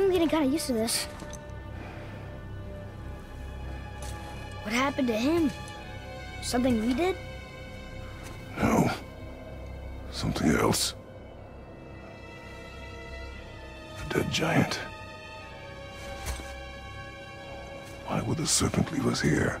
I'm getting kind of used to this. What happened to him? Something we did? No. Something else. A dead giant. Why would the serpent leave us here?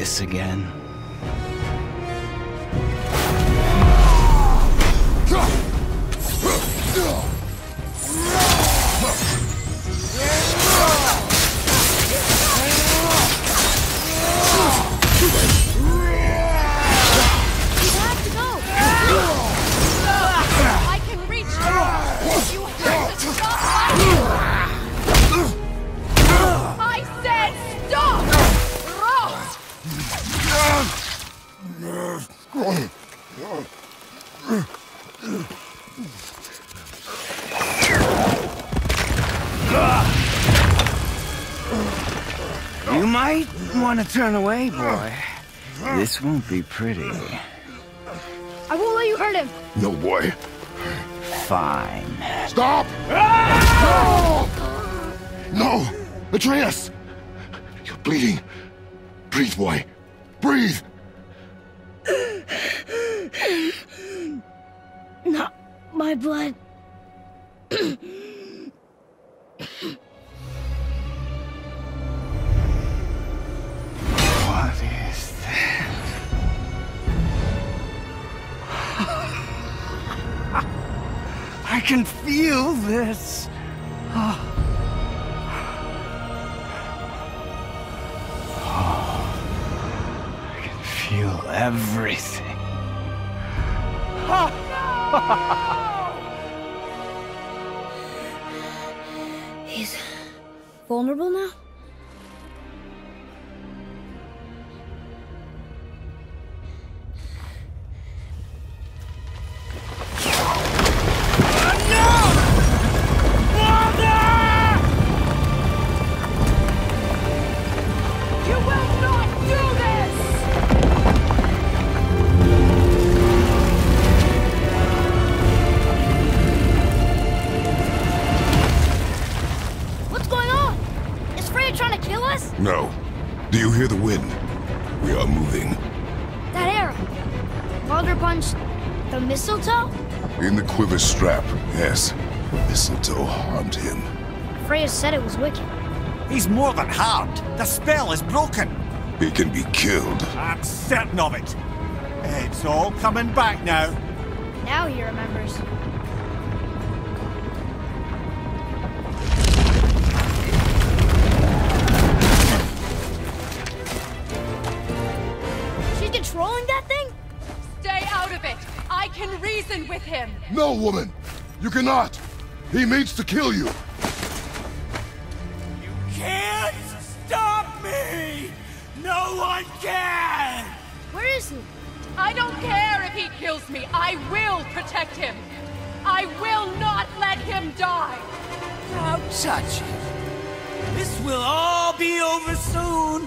This again? Might want to turn away, boy. This won't be pretty. I won't let you hurt him. No, boy. Fine. Stop! No! No! Atreus! You're bleeding. Breathe, boy. Breathe! Everything. He's vulnerable now? Arrow. Baldur punched the mistletoe? In the quiver strap, yes. Mistletoe harmed him. Freya said it was wicked. He's more than harmed. The spell is broken. He can be killed. I'm certain of it. It's all coming back now. Now he remembers. No, woman! You cannot! He means to kill you! You can't stop me! No one can! Where is he? I don't care if he kills me. I will protect him. I will not let him die. Don't touch him. This will all be over soon.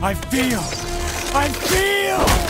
I feel! I feel!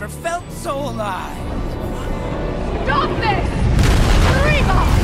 Never felt so alive. Stop this! Reba!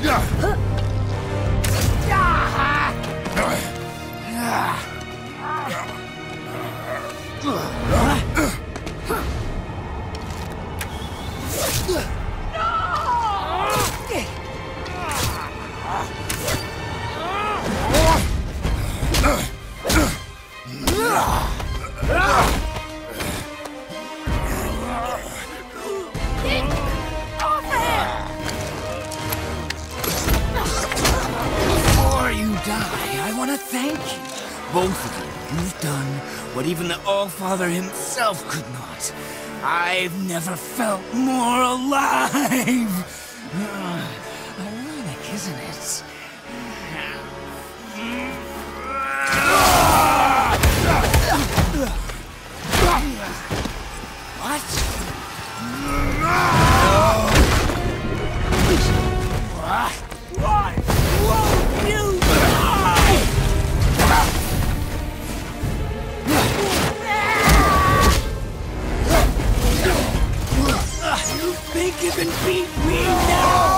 Yeah! Thank you. Both of you. You've done what even the All-Father himself could not. I've never felt more alive. Ah, Ironic, isn't it? What? They can beat me now!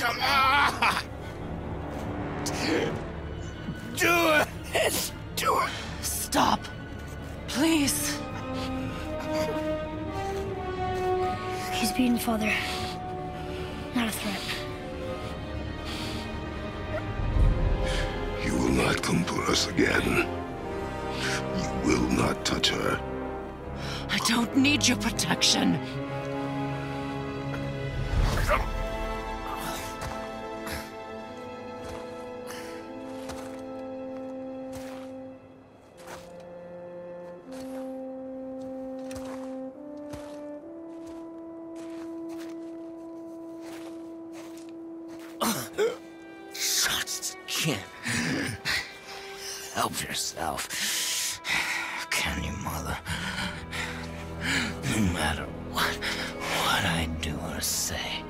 Come on! Do it! Do it! Stop. Please. He's beaten Father. Not a threat. You will not come for us again. You will not touch her. I don't need your protection. Again. Help yourself. Can you, mother? No matter what, what I do or say,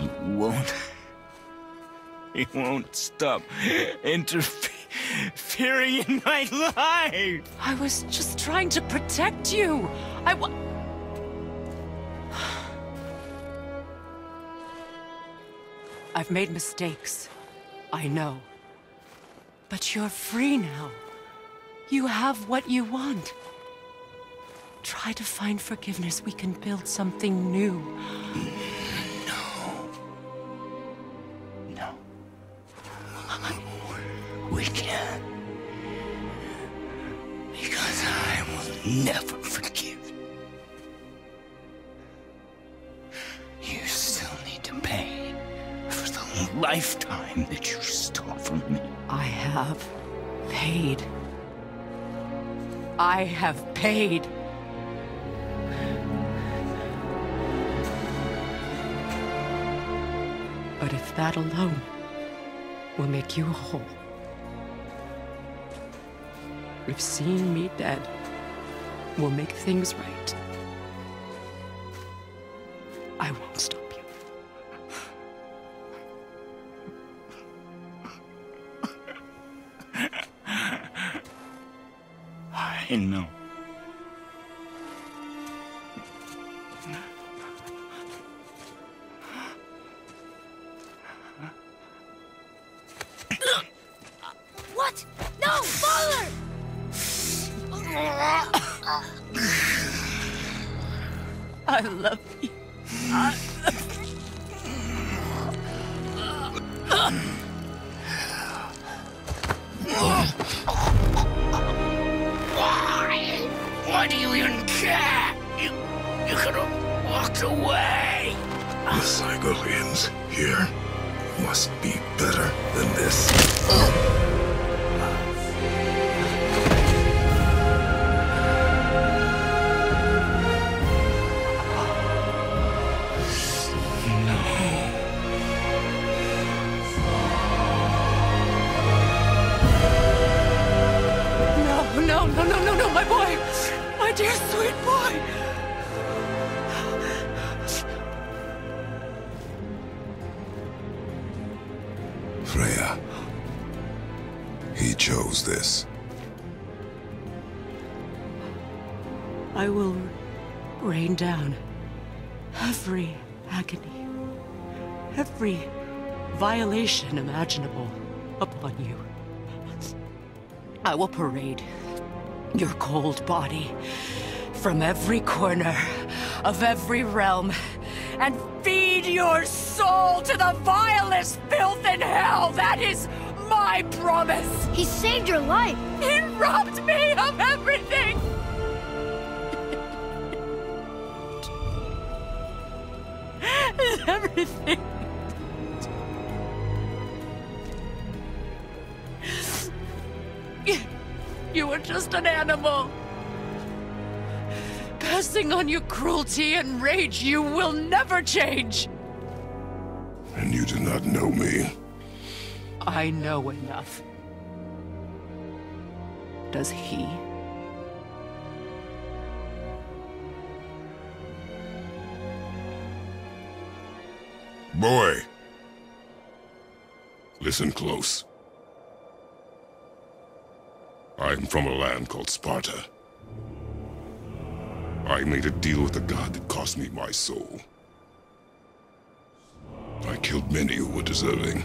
you won't. You won't stop interfering in my life. I was just trying to protect you. I wa- I've made mistakes. I know. But you're free now. You have what you want. Try to find forgiveness. We can build something new. No. No. We can't. Because I will never forgive. I have paid. But if that alone will make you whole, if seeing me dead will make things right, I won't stop you. I know. What? No, Father! I love dear sweet boy! Freya. He chose this. I will rain down every agony, every violation imaginable upon you. I will parade your cold body from every corner of every realm and feed your soul to the vilest filth in hell. That is my promise. He saved your life! He robbed me of everything. everything. Just an animal. Passing on your cruelty and rage, you will never change. And you do not know me. I know enough. Does he? Boy! Listen close. I am from a land called Sparta. I made a deal with a god that cost me my soul. I killed many who were deserving.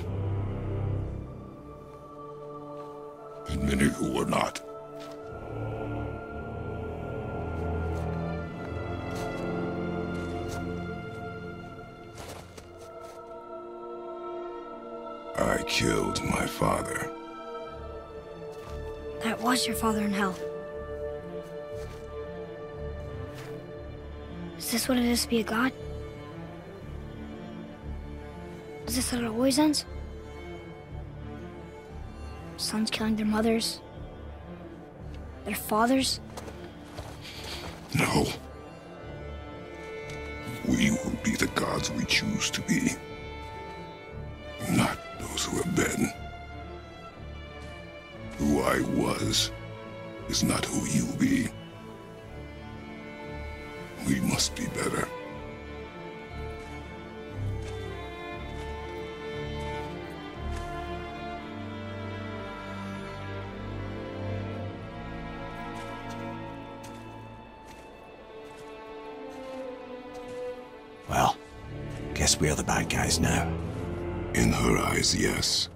And many who were not. I killed my father. Was your father in hell. Is this what it is to be a god? Is this how it always ends? Sons killing their mothers? Their fathers? Who I was is not who you be. We must be better. Well, guess we are the bad guys now. In her eyes, yes.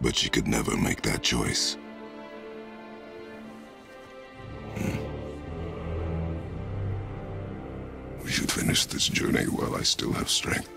But she could never make that choice. This journey while I still have strength.